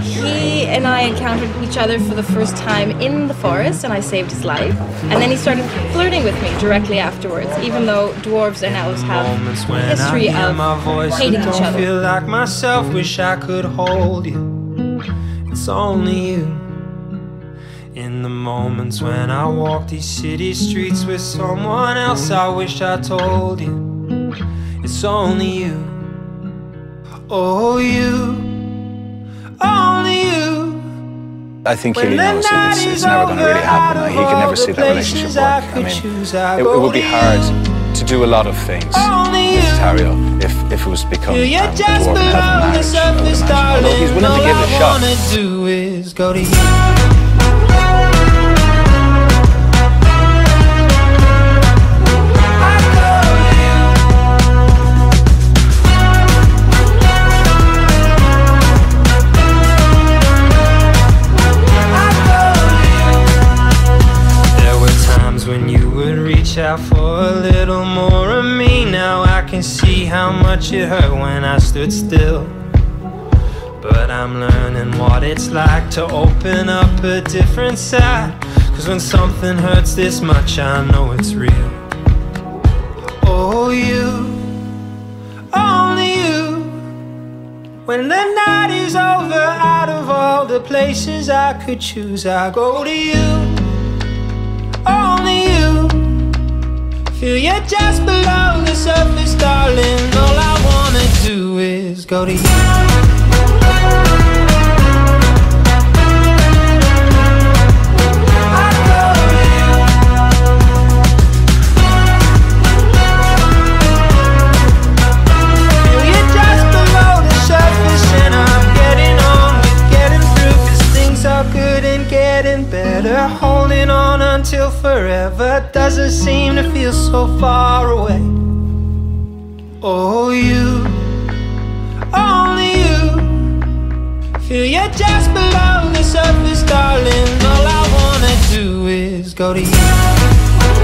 he and I encountered each other for the first time in the forest, and I saved his life. And then he started flirting with me directly afterwards, even though dwarves and elves have a history of my voice hating each other. feel like myself. Wish I could hold you. It's only you. In the moments when I walk these city streets with someone else, I wish I told you. It's only you. Oh, you. I think When the knows night It's, it's never going to really happen. out He can never see that relationship work. I I mean, I it, it would be hard to do a lot of things with. Tauriel if, if it was become Feel you um, just dwarf and below the marriage, I surface, imagine. darling. Although he's willing to give it a I shot. Would reach out for a little more of me. Now I can see how much it hurt when I stood still. But I'm learning what it's like to open up a different side. Cause when something hurts this much, I know it's real. Oh, you, only you. When the night is over, out of all the places I could choose, I go to you. Feel you just below the surface, darling. All I wanna do is go to you. Getting better. Holding on until forever doesn't seem to feel so far away. Oh, you, only you. Feel you just below the surface, darling. All I wanna do is go to you.